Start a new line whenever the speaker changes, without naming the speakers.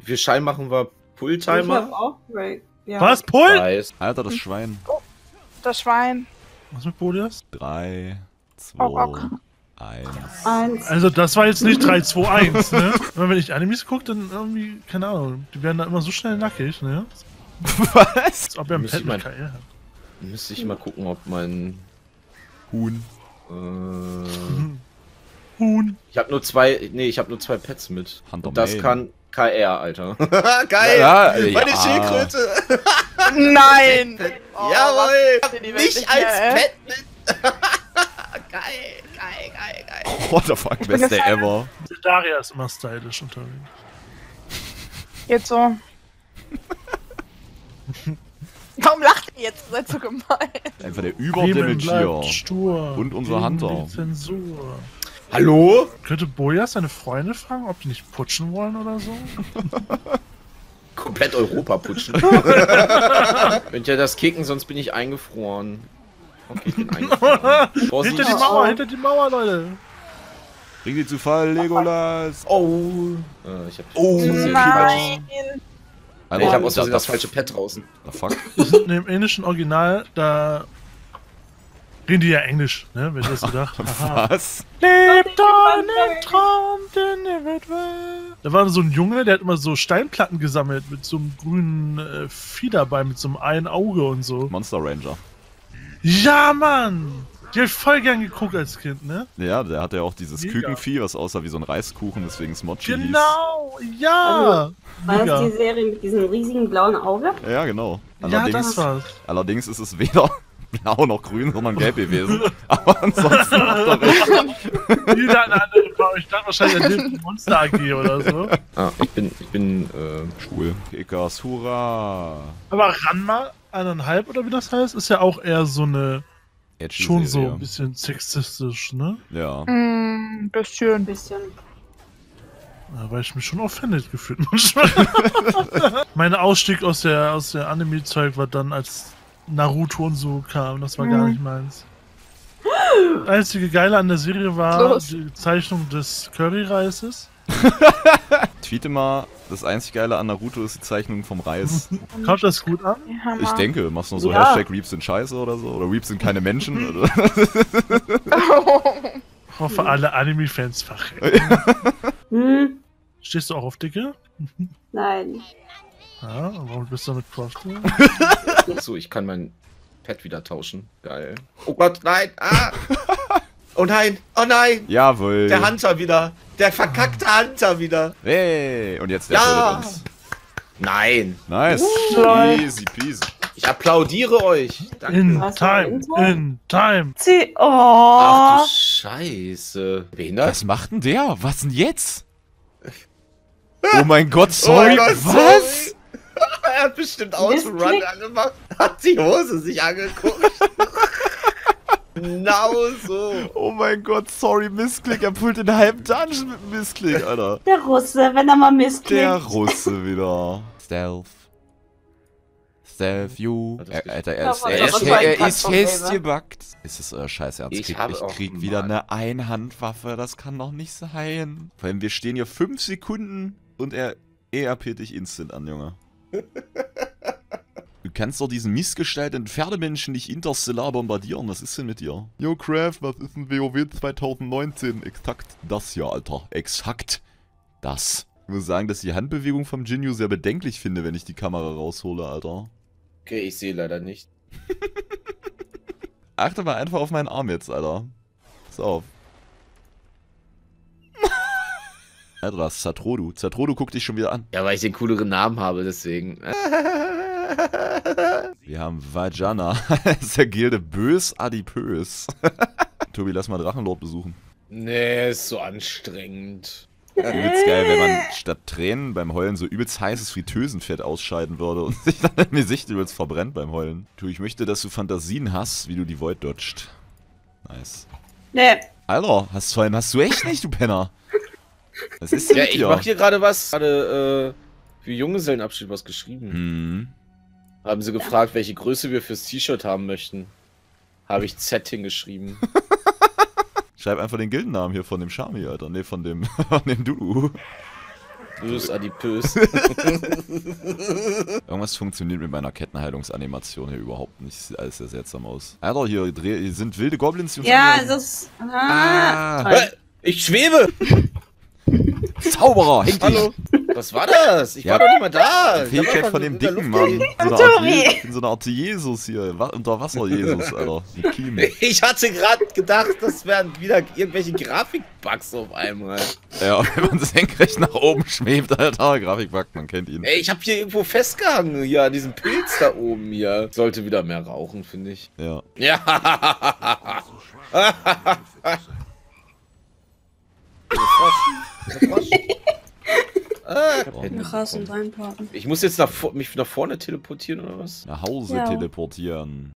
Wie viel Schein machen wir?
Ich
Pulltimer?
hab auch Ray. Ja.
Was? Pull?
Weiß.
Alter, das Schwein.
Das Schwein.
Was mit Bodias?
3,
Auch,
2,
auch.
1.
Eins.
Also das war jetzt nicht 3, 2, 1, ne? Weil wenn ich Animes gucke, dann irgendwie, keine Ahnung, die werden da immer so schnell nackig, ne?
Was?
Als ob er ein Pet
ich
mit KL hat.
Müsste ich mal gucken, ob mein.
Huhn.
Äh,
Huhn.
ich habe nur zwei. Nee, ich habe nur zwei Pets mit.
Hunter
Und das kann KR, Alter. Geil!
Ja,
Meine
ja.
Schildkröte!
Nein! Oh,
Jawohl! Nicht als
äh?
Pet mit! geil, geil, geil, geil.
What the fuck, best day ever.
Daria ist immer stylisch unterwegs.
Geht so. Warum lacht ihr jetzt? Seid so gemein.
Einfach der Überdamagier. Und unser Hunter.
Zensur.
Hallo?
Könnte Bojas seine Freunde fragen, ob die nicht putschen wollen oder so?
Komplett Europa putschen. Könnt ihr das kicken, sonst bin ich eingefroren. Okay, ich bin eingefroren.
Hinter die Mauer, hinter die Mauer, Leute.
Bring die zu Fall, Legolas.
Oh. Äh, ich hab
Oh.
Nein!
Nee, ich hab aus
da-
Versehen das falsche Pet draußen.
The fuck?
Im englischen Original, da reden die ja Englisch, ne? Wer das gedacht? Aha.
Was?
Lebt einen Traum, der nie wird wahr. Da war so ein Junge, der hat immer so Steinplatten gesammelt mit so einem grünen äh, Vieh dabei, mit so einem einen Auge und so.
Monster Ranger.
Ja, Mann! Die hab ich voll gern geguckt als Kind, ne?
Ja, der hatte ja auch dieses
Mega.
Kükenvieh, was aussah wie so ein Reiskuchen, deswegen Smotchi hieß.
Genau! Ja!
War das die Serie mit diesem riesigen blauen Auge?
Ja, genau.
Ja,
Allerdings,
das war's.
allerdings ist es weder blau noch grün, sondern gelb gewesen. Aber ansonsten er recht.
Wieder eine andere Frau. Ich dachte wahrscheinlich, in Monster AG oder so.
Ah, ich bin, ich bin, äh,
Schwul. Kickers, hurra!
Aber Ranma, eineinhalb oder wie das heißt, ist ja auch eher so eine,
Edgy
schon so
Serie.
ein bisschen sexistisch, ne?
Ja.
Ein
bisschen.
bisschen.
Da war ich mich schon offended gefühlt manchmal. mein Ausstieg aus der, aus der Anime-Zeug war dann, als Naruto und so kam. Das war gar
Mhm.
nicht meins. Das einzige Geile an der Serie war
Los.
die Zeichnung des Curryreises.
Tweete mal, das einzig Geile an Naruto ist die Zeichnung vom Reis.
Kommt das gut an?
Hammer.
Ich denke, machst du noch so
Ja.
Hashtag Reeps sind scheiße oder so? Oder Reeps sind keine Menschen? Oder?
Ich hoffe, alle Anime-Fans verrecken.
Hm,
Stehst du auch auf Dicke?
nein.
Ja, warum bist du mit Crafty?
so, ich kann mein Pet wieder tauschen. Geil. Oh Gott, nein! Ah! Oh nein! Oh nein!
Jawohl.
Der Hunter wieder! Der verkackte Hunter wieder!
Hey, und jetzt der
Ja!
uns.
Nein!
Nice.
lol.
Easy peasy.
Ich applaudiere euch! Danke!
In time, in time.
Sie.
Ach
Oh.
du Scheiße! Behindert?
Was macht denn der? Was denn jetzt? Oh mein Gott, sorry.
Gott,
was?
sorry. Bestimmt Autorun
Missklick.
angemacht, hat die Hose sich angeguckt. genau so.
Oh mein Gott, sorry, Missklick. Er pullt den halben Dungeon mit Missklick, Alter.
Der Russe, wenn er mal missklickt.
Der Russe wieder. Stealth. Stealth, you. Er, Alter, er ist, er ist, er ist festgebackt. Ist es euer Scheiß Ernst?
Ich
ich krieg wieder eine Einhandwaffe. Das kann doch nicht sein. Vor allem, wir stehen hier fünf Sekunden und er ERP dich instant an, Junge. Du kannst doch diesen missgestalteten Pferdemenschen nicht interstellar bombardieren. Was ist denn mit dir? Yo, Craft, was ist ein WoW 2019? Exakt das hier, Alter. Exakt das. Ich muss sagen, dass ich die Handbewegung vom Jinju sehr bedenklich finde, wenn ich die Kamera raushole, Alter.
Okay, ich sehe leider nicht.
Achte mal einfach auf meinen Arm jetzt, Alter. Pass auf. Ist Zatrodu. Zatrodu guckt dich schon wieder an.
Ja, weil ich den cooleren Namen habe, deswegen.
Wir haben Vajana. das ist der Gilde bös adipös. Tobi, lass mal Drachenlord besuchen.
Nee, ist so anstrengend.
Übelst geil, wenn man statt Tränen beim Heulen so übelst heißes Fritösenfett ausscheiden würde und sich dann im Gesicht übelst verbrennt beim Heulen. Du, ich möchte, dass du Fantasien hast, wie du die Void dodged. Nice.
Nee,
Alter, hast, vor allem hast du echt nicht, du Penner. Was ist denn
Ja,
mit
ich mach hier gerade was. Gerade äh, für Junggesellenabschied was geschrieben.
Hm.
Haben sie gefragt, welche Größe wir fürs T-Shirt haben möchten. Habe ich Z hingeschrieben.
Schreib einfach den Gildennamen hier von dem Shami, Alter. Ne, von dem, von dem Dudu.
Bös, adipös.
Irgendwas funktioniert mit meiner Kettenheilungsanimation hier überhaupt nicht. Sieht alles sehr seltsam aus. Alter, hier, hier sind wilde Goblins. uns
Ja, das. Ah,
Ah.
Ich schwebe!
Zauberer, häng dich!
Hallo? Was war das? Ich
Ja.
war doch nicht mal da. Ich hab
Fähigkeit von dem dicken Mann. So eine Art Je- Ich bin so eine Art Jesus hier. Wa Unterwasser-Jesus, Alter. Ein Kiem.
Ich hatte gerade gedacht, das wären wieder irgendwelche Grafikbugs auf einmal.
Ja, wenn man senkrecht nach oben schwebt, Alter. Grafikbug, man kennt ihn.
Ey, ich habe hier irgendwo festgehangen, hier an diesem Pilz da oben hier. Sollte wieder mehr rauchen, finde ich.
Ja.
Ja. Der Frosch. Der Frosch.
Nach Hause und reinparken.
ich muss jetzt nach, mich nach vorne teleportieren oder was?
Nach Hause
Ja.
teleportieren.